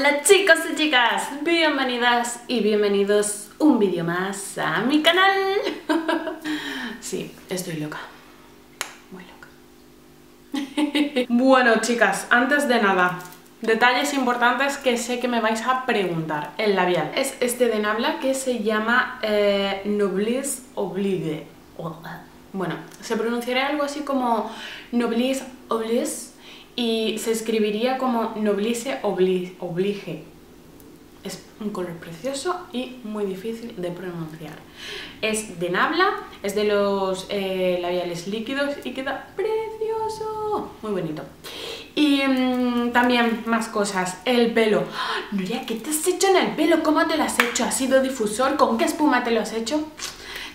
Hola chicos y chicas, bienvenidas y bienvenidos un vídeo más a mi canal. sí, estoy loca, muy loca. bueno chicas, antes de nada, detalles importantes que sé que me vais a preguntar. El labial es este de Nabla que se llama eh, Noblesse Oblige. Bueno, se pronunciará algo así como Noblesse Oblige y se escribiría como Noblesse Oblige. Es un color precioso y muy difícil de pronunciar. Es de Nabla, es de los eh, labiales líquidos y queda precioso, muy bonito. Y mm, también más cosas, el pelo. ¡Ah! Nuria, ¿qué te has hecho en el pelo? ¿Cómo te lo has hecho? ¿Ha sido difusor? ¿Con qué espuma te lo has hecho?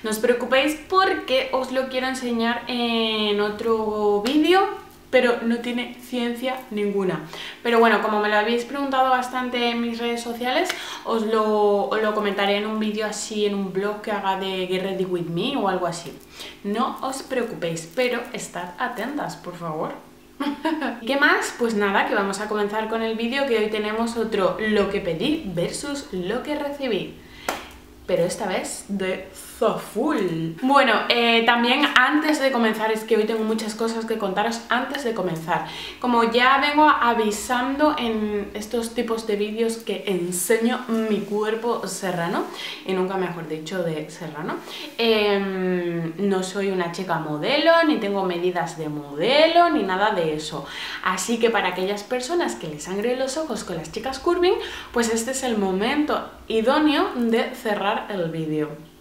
No os preocupéis porque os lo quiero enseñar en otro vídeo pero no tiene ciencia ninguna. Pero bueno, como me lo habéis preguntado bastante en mis redes sociales, os lo, comentaré en un vídeo así, en un blog que haga de Get Ready With Me o algo así. No os preocupéis, pero estad atentas, por favor. ¿Qué más? Pues nada, que vamos a comenzar con el vídeo que hoy tenemos otro lo que pedí versus lo que recibí. Pero esta vez de Zaful. Bueno, eh, también antes de comenzar, es que hoy tengo muchas cosas que contaros antes de comenzar. Como ya vengo avisando en estos tipos de vídeos que enseño mi cuerpo serrano, y nunca mejor dicho de serrano, em, no soy una chica modelo, ni tengo medidas de modelo, ni nada de eso. Así que para aquellas personas que les sangre los ojos con las chicas curving, pues este es el momento idóneo de cerrar el vídeo.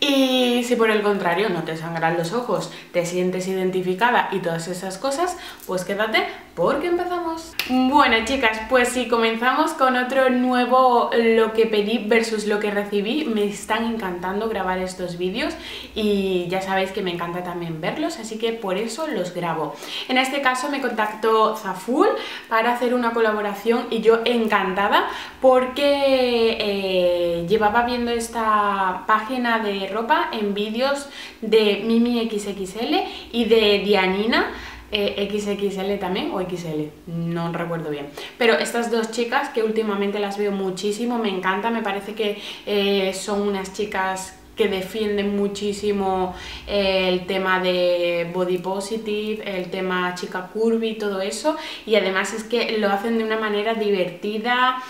Y si por el contrario no te sangran los ojos, te sientes identificada y todas esas cosas, pues quédate porque empezamos. Bueno chicas, pues si comenzamos con otro nuevo lo que pedí versus lo que recibí, me están encantando grabar estos vídeos y ya sabéis que me encanta también verlos, así que por eso los grabo. En este caso me contactó Zaful para hacer una colaboración y yo encantada porque eh, llevaba viendo esta página de ropa en vídeos de Mimi XXL y de Dianina eh, XXL también o XL, no recuerdo bien. Pero estas dos chicas que últimamente las veo muchísimo, me encanta, me parece que eh, son unas chicas que defienden muchísimo eh, el tema de body positive, el tema chica curvy todo eso y además es que lo hacen de una manera divertida,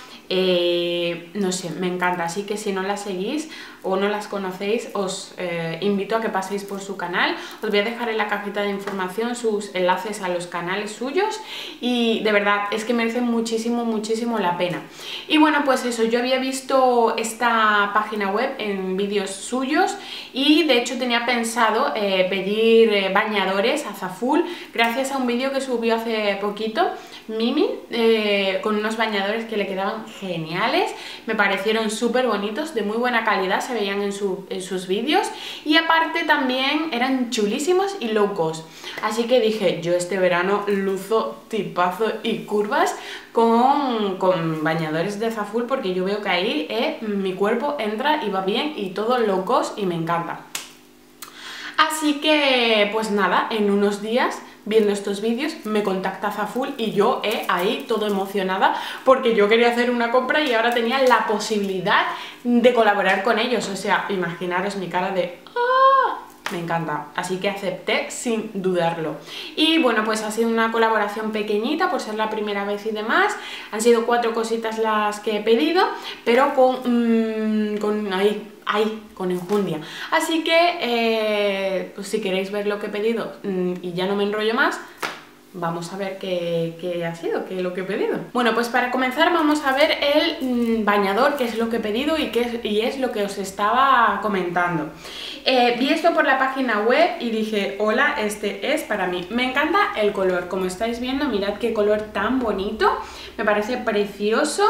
no sé, me encanta, así que si no las seguís o no las conocéis, os eh, invito a que paséis por su canal. Os voy a dejar en la cajita de información sus enlaces a los canales suyos y de verdad es que merece muchísimo, muchísimo la pena. Y bueno, pues eso, yo había visto esta página web en vídeos suyos y de hecho tenía pensado eh, pedir eh, bañadores a Zaful gracias a un vídeo que subió hace poquito Mimi con unos bañadores que le quedaban geniales, me parecieron súper bonitos, de muy buena calidad, se veían en, sus vídeos y aparte también eran chulísimos y locos. Así que dije, yo este verano luzo tipazo y curvas con, con bañadores de Zaful porque yo veo que ahí eh, mi cuerpo entra y va bien y todos locos y me encanta. Así que, pues nada, en unos días viendo estos vídeos, me contacta Zaful y yo eh, ahí todo emocionada porque yo quería hacer una compra y ahora tenía la posibilidad de colaborar con ellos. O sea, imaginaros mi cara de... ¡Ah! Me encanta, así que acepté sin dudarlo. Y bueno, pues ha sido una colaboración pequeñita por ser la primera vez y demás. Han sido cuatro cositas las que he pedido, pero con, mm, con ahí ahí, con enjundia. Así que, eh, pues si queréis ver lo que he pedido mm, y ya no me enrollo más, vamos a ver qué, ha sido, qué es lo que he pedido. Bueno, pues para comenzar vamos a ver el mm, bañador, qué es lo que he pedido y, qué y es lo que os estaba comentando. Eh, vi esto por la página web y dije, hola, este es para mí. Me encanta el color, como estáis viendo, mirad qué color tan bonito, me parece precioso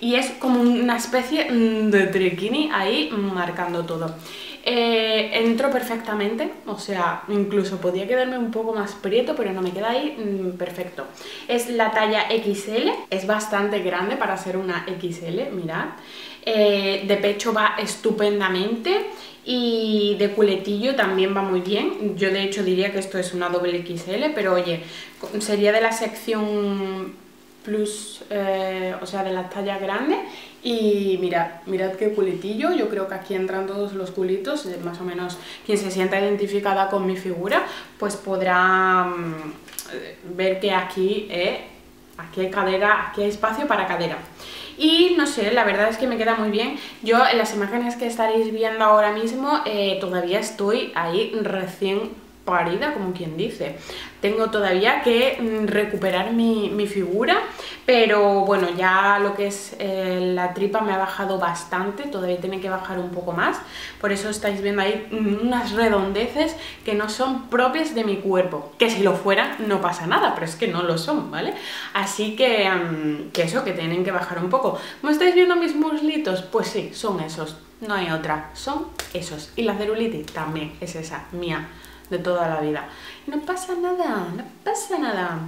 y es como una especie mm, de triquini ahí marcando todo. Eh, entro perfectamente, o sea, incluso podía quedarme un poco más prieto, pero no me queda ahí mm, perfecto. Es la talla XL, es bastante grande para ser una XL, mirad. Eh, de pecho va estupendamente y de culetillo también va muy bien. Yo de hecho diría que esto es una doble XL, pero oye, sería de la sección plus, eh, o sea, de la talla grande. Y mirad, mirad qué culitillo, yo creo que aquí entran todos los culitos, eh, más o menos quien se sienta identificada con mi figura, pues podrá mm, ver que aquí, eh, aquí hay cadera, aquí hay espacio para cadera. Y no sé, la verdad es que me queda muy bien. Yo en las imágenes que estaréis viendo ahora mismo todavía estoy ahí recién parida, como quien dice. Tengo todavía que mm, recuperar mi, figura, pero bueno, ya lo que es eh, la tripa me ha bajado bastante, todavía tiene que bajar un poco más, por eso estáis viendo ahí mm, unas redondeces que no son propias de mi cuerpo, que si lo fueran no pasa nada, pero es que no lo son, ¿vale? Así que, mm, eso, que tienen que bajar un poco. ¿Cómo estáis viendo mis muslitos? Pues sí, son esos, no hay otra, son esos. Y la celulitis también es esa, mía de toda la vida. No pasa nada, no pasa nada.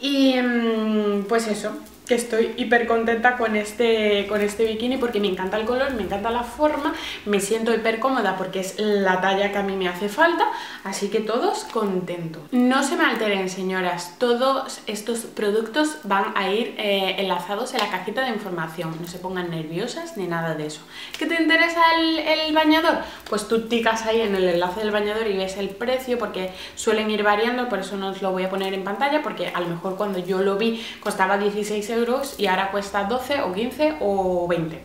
Y mm, pues eso, que estoy hiper contenta con este, con este bikini porque me encanta el color, me encanta la forma, me siento hiper cómoda porque es la talla que a mí me hace falta, así que todos contentos. No se me alteren señoras, todos estos productos van a ir eh, enlazados en la cajita de información, no se pongan nerviosas ni nada de eso. ¿Qué te interesa el, el bañador? Pues tú ticas ahí en el enlace del bañador y ves el precio porque suelen ir variando, por eso no os lo voy a poner en pantalla porque a lo mejor cuando yo lo vi costaba 16 euros y ahora cuesta 12 o 15 o 20.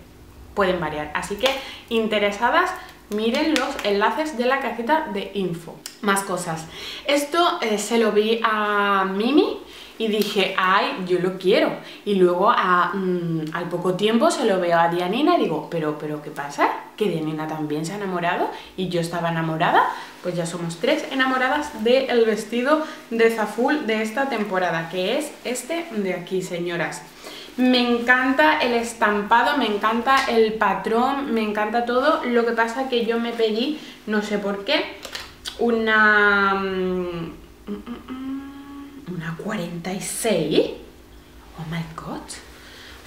Pueden variar. Así que interesadas, miren los enlaces de la cajita de info. Más cosas. Esto eh, se lo vi a Mimi y dije, ay, yo lo quiero. Y luego mm, al poco tiempo se lo veo a Dianina y digo, pero, pero ¿qué pasa? Que Dianina también se ha enamorado y yo estaba enamorada. Pues ya somos tres enamoradas del vestido de Zaful de esta temporada, que es este de aquí, señoras. Me encanta el estampado, me encanta el patrón, me encanta todo. Lo que pasa que yo me pedí, no sé por qué, una... Mm, mm, ¿Una 46? Oh my god.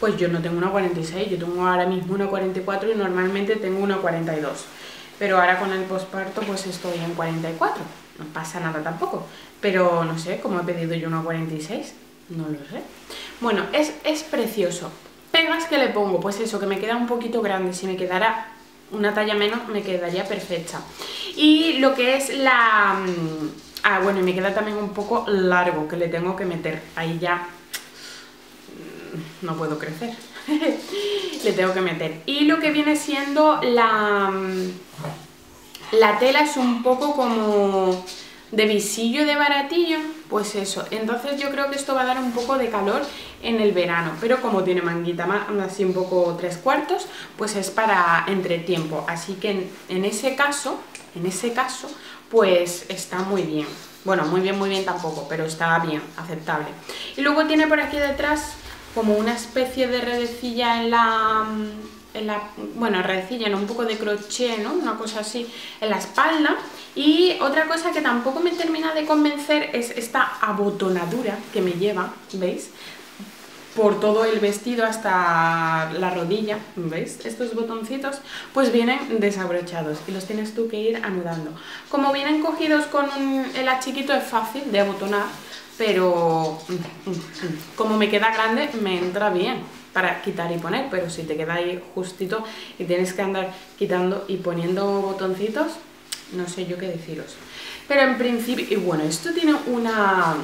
Pues yo no tengo una 46, yo tengo ahora mismo una 44 y normalmente tengo una 42. Pero ahora con el posparto pues estoy en 44. No pasa nada tampoco. Pero no sé, ¿cómo he pedido yo una 46? No lo sé. Bueno, es, es precioso. Pegas que le pongo, pues eso, que me queda un poquito grande. Si me quedara una talla menos me quedaría perfecta. Y lo que es la mm, Ah, bueno, y me queda también un poco largo, que le tengo que meter. Ahí ya no puedo crecer. le tengo que meter. Y lo que viene siendo la... La tela es un poco como de visillo de baratillo, pues eso. Entonces yo creo que esto va a dar un poco de calor en el verano, pero como tiene manguita así un poco tres cuartos, pues es para entretiempo. Así que en ese caso, en ese caso, pues está muy bien. Bueno, muy bien, muy bien tampoco, pero está bien, aceptable. Y luego tiene por aquí detrás como una especie de redecilla en la... En la, bueno, redecilla, en un poco de crochet, ¿no? Una cosa así en la espalda. Y otra cosa que tampoco me termina de convencer es esta abotonadura que me lleva, ¿veis? por todo el vestido hasta la rodilla, ¿veis? Estos botoncitos pues vienen desabrochados y los tienes tú que ir anudando. Como vienen cogidos con el achiquito es fácil de abotonar, pero mm, mm, mm, como me queda grande me entra bien para quitar y poner, pero si te queda ahí justito y tienes que andar quitando y poniendo botoncitos, no sé yo qué deciros. Pero en principio, y bueno, esto tiene una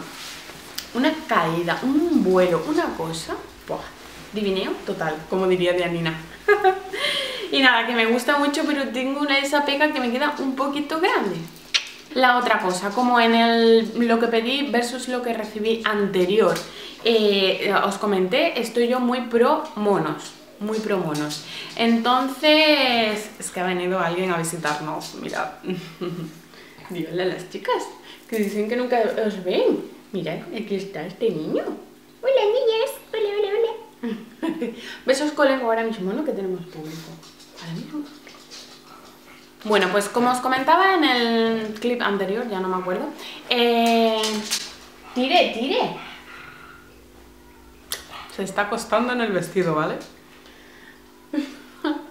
una caída, un vuelo, una cosa, divineo total, como diría Dianina. y nada, que me gusta mucho, pero tengo una esa pega que me queda un poquito grande. La otra cosa, como en el, lo que pedí versus lo que recibí anterior, eh, os comenté, estoy yo muy pro monos, muy pro monos. Entonces, es que ha venido alguien a visitarnos, mirad. Díganle a las chicas, que dicen que nunca os ven. Mira, aquí está este niño. Hola, niñas. Hola, hola, hola. Besos colega ahora mismo, ¿no? Que tenemos público. Ahora mismo. Bueno, pues como os comentaba en el clip anterior, ya no me acuerdo. Eh... Tire, tire. Se está acostando en el vestido, ¿vale?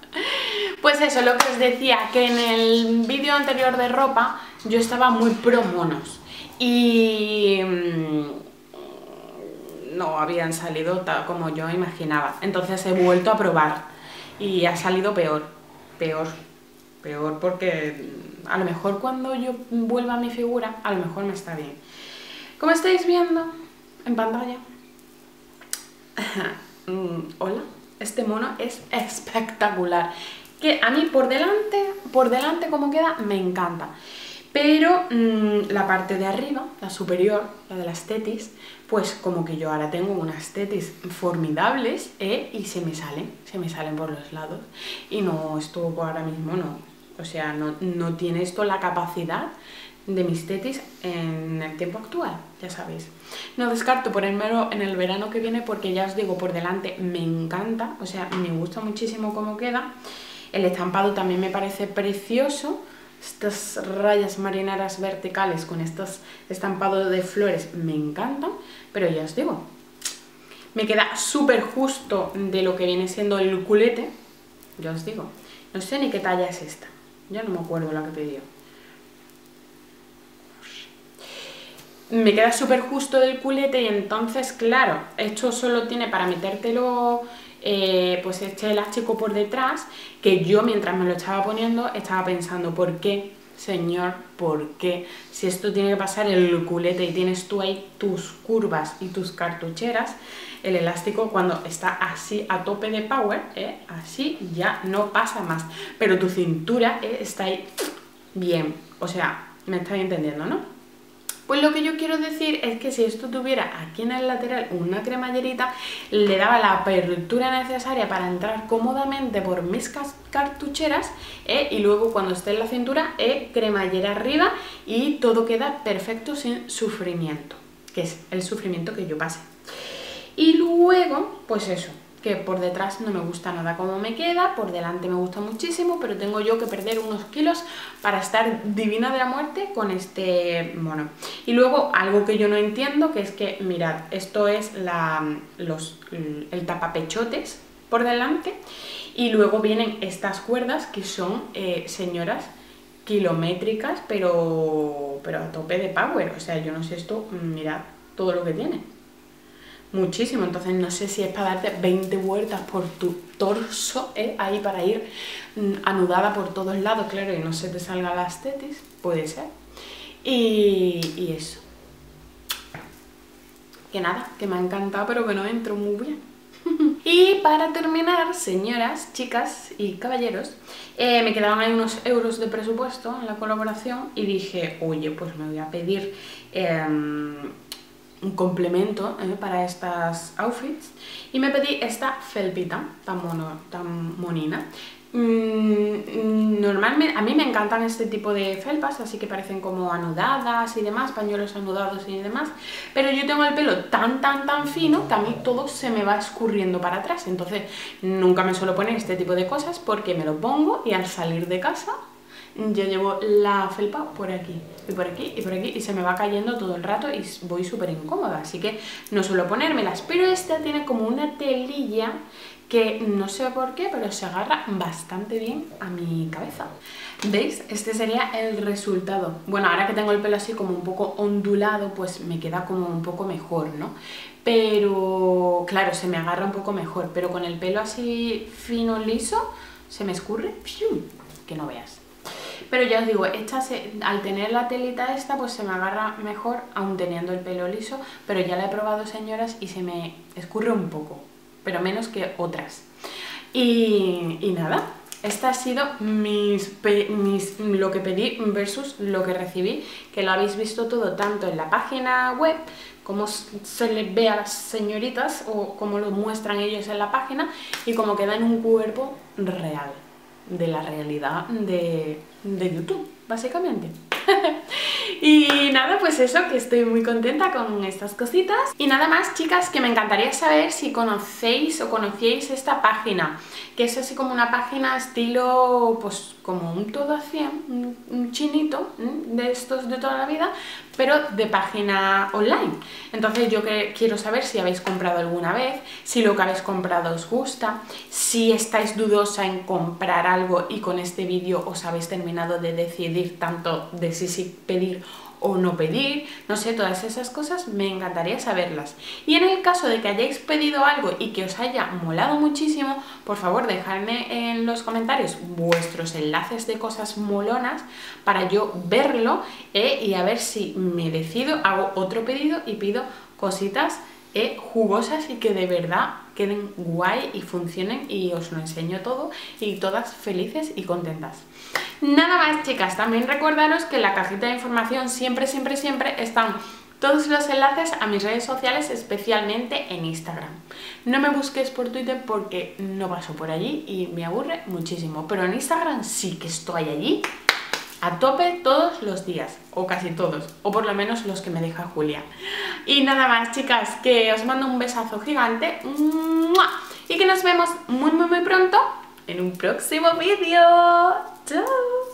Pues eso, lo que os decía, que en el vídeo anterior de ropa yo estaba muy pro monos y mm, no habían salido tal como yo imaginaba. Entonces he vuelto a probar y ha salido peor, peor, peor porque a lo mejor cuando yo vuelva a mi figura, a lo mejor me está bien. Como estáis viendo en pantalla, mm, hola, este mono es espectacular. Que a mí por delante, por delante como queda, me encanta. Pero mm, la parte de arriba, la superior, la de las tetis, pues como que yo ahora tengo unas tetis formidables ¿eh? y se me salen, se me salen por los lados. Y no, esto ahora mismo no. O sea, no, no tiene esto la capacidad de mis tetis en el tiempo actual, ya sabéis. No descarto ponérmelo en el verano que viene porque ya os digo, por delante me encanta, o sea, me gusta muchísimo cómo queda. El estampado también me parece precioso, estas rayas marineras verticales con estos estampados de flores me encantan, pero ya os digo, me queda súper justo de lo que viene siendo el culete, ya os digo, no sé ni qué talla es esta, ya no me acuerdo la que pedí me queda súper justo del culete y entonces, claro, esto solo tiene para metértelo eh, pues este elástico por detrás, que yo mientras me lo estaba poniendo estaba pensando, ¿por qué, señor? ¿Por qué? Si esto tiene que pasar el culete y tienes tú ahí tus curvas y tus cartucheras, el elástico cuando está así a tope de power, ¿eh? así ya no pasa más. Pero tu cintura ¿eh? está ahí bien, o sea, me estáis entendiendo, ¿no? Pues lo que yo quiero decir es que si esto tuviera aquí en el lateral una cremallerita, le daba la apertura necesaria para entrar cómodamente por mis cartucheras ¿eh? y luego cuando esté en la cintura, eh, cremallera arriba y todo queda perfecto sin sufrimiento, que es el sufrimiento que yo pase. Y luego, pues eso, que por detrás no me gusta nada como me queda, por delante me gusta muchísimo, pero tengo yo que perder unos kilos para estar divina de la muerte con este mono. Y luego algo que yo no entiendo, que es que, mirad, esto es la, los, el tapapechotes por delante y luego vienen estas cuerdas que son eh, señoras kilométricas, pero, pero a tope de power. O sea, yo no sé esto, mirad todo lo que tiene muchísimo, entonces no sé si es para darte 20 vueltas por tu torso, ¿eh? ahí para ir mm, anudada por todos lados, claro, y no se te salga las tetis, puede ser. Y, eso. Que nada, que me ha encantado, pero que no entro muy bien. y para terminar, señoras, chicas y caballeros, eh, me quedaban ahí unos euros de presupuesto en la colaboración y dije, oye, pues me voy a pedir... Em, un complemento ¿eh? para estas outfits. Y me pedí esta felpita tan, mono, tan monina. Mm, normalmente a mí me encantan este tipo de felpas así que parecen como anudadas y demás pañuelos anudados y demás. Pero yo tengo el pelo tan tan tan fino que a mí todo se me va escurriendo para atrás. Entonces nunca me suelo poner este tipo de cosas porque me lo pongo y al salir de casa yo llevo la felpa por aquí, y por aquí, y por aquí, y se me va cayendo todo el rato y voy súper incómoda, así que no suelo ponérmelas, pero esta tiene como una telilla que no sé por qué, pero se agarra bastante bien a mi cabeza. ¿Veis? Este sería el resultado. Bueno, ahora que tengo el pelo así como un poco ondulado, pues me queda como un poco mejor, ¿no? Pero, claro, se me agarra un poco mejor, pero con el pelo así fino, liso, se me escurre, que no veas. Pero ya os digo, esta al tener la telita esta, pues se me agarra mejor, aún teniendo el pelo liso, pero ya la he probado, señoras, y se me escurre un poco, pero menos que otras. Y, nada, esta ha sido mis, mis, lo que pedí versus lo que recibí, que lo habéis visto todo tanto en la página web, como se les ve a las señoritas o como lo muestran ellos en la página y como queda en un cuerpo real de la realidad de, de YouTube, básicamente. y nada, pues eso, que estoy muy contenta con estas cositas. Y nada más, chicas, que me encantaría saber si conocéis o conocíais esta página, que es así como una página estilo, pues como un todo a 100, un, chinito de estos de toda la vida, pero de página online. Entonces yo quiero saber si habéis comprado alguna vez, si lo que habéis comprado os gusta, si estáis dudosa en comprar algo y con este vídeo os habéis terminado de decidir tanto de si pedir o no pedir, no sé, todas esas cosas me encantaría saberlas. Y en el caso de que hayáis pedido algo y que os haya molado muchísimo, por favor dejadme en los comentarios vuestros enlaces de cosas molonas para yo verlo eh, y a ver si me decido, hago otro pedido y pido cositas eh, jugosas y que de verdad queden guay y funcionen y os lo enseño todo y todas felices y contentas. Nada más chicas, también recordaros que en la cajita de información siempre, siempre, siempre están todos los enlaces a mis redes sociales, especialmente en Instagram. No me busques por Twitter porque no paso por allí y me aburre muchísimo, pero en Instagram sí que estoy allí a tope todos los días, o casi todos, o por lo menos los que me deja Julia. Y nada más, chicas, que os mando un besazo gigante y que nos vemos muy, muy, muy pronto en un próximo vídeo. Ciao.